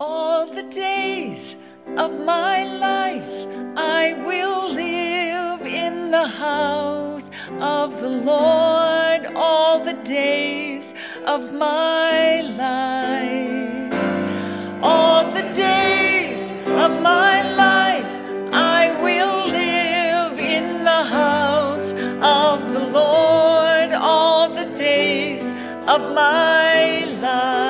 All the days of my life I will live in the house of the Lord all the days of my life. All the days of my life I will live in the house of the Lord all the days of my life.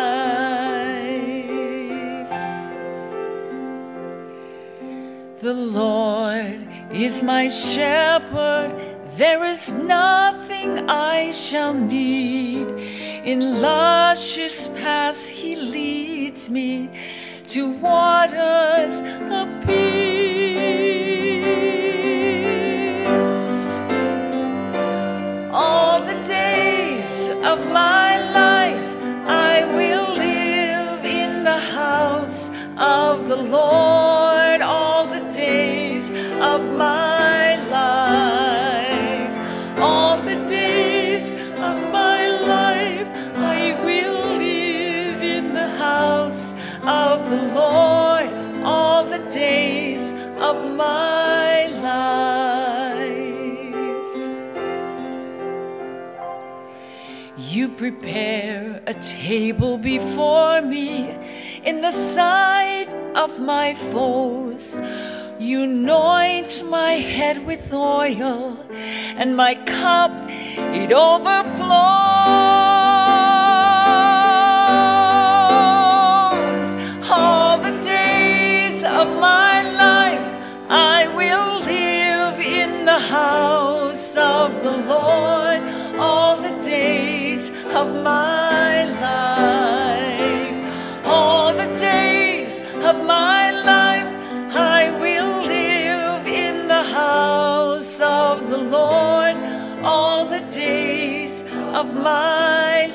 The Lord is my shepherd, there is nothing I shall need. In luscious paths he leads me to waters of peace. All the days of my life I will live in the house of the Lord of my life. You prepare a table before me in the sight of my foes. You anoint my head with oil, and my cup it overflows. All the days of my live in the house of the Lord all the days of my life. All the days of my life I will live in the house of the Lord all the days of my